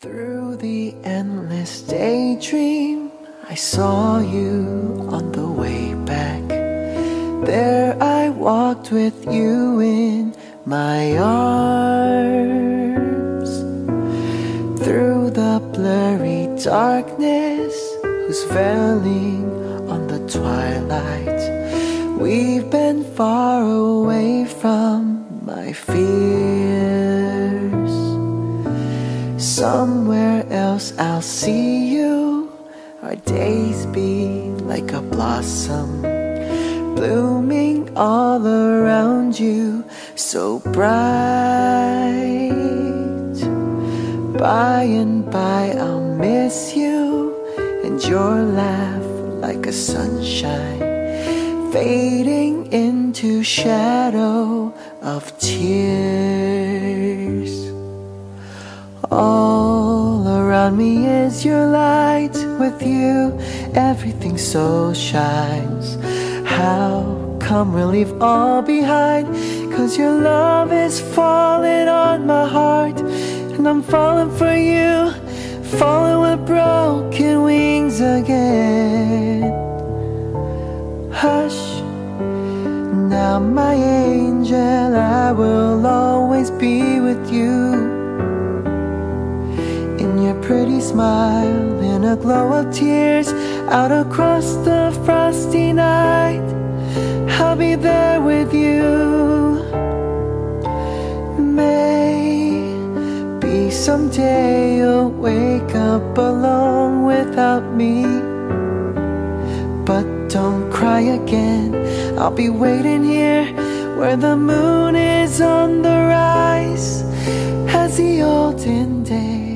Through the endless daydream, I saw you on the way back. There I walked with you in my arms. Through the blurry darkness, who's veiling on the twilight. We've been far away from my fears. Somewhere else I'll see you. Our days be like a blossom, blooming all around you, so bright. By and by I'll miss you and your laugh like a sunshine, fading into shadow of tears. All me is your light. With you, everything so shines. How come we leave all behind? Cause your love is falling on my heart. And I'm falling for you, falling with broken wings again. Hush, now my angel, I will always be with you smile, in a glow of tears, out across the frosty night. I'll be there with you. Maybe someday you'll wake up alone without me. But don't cry again, I'll be waiting here where the moon is on the rise as the olden days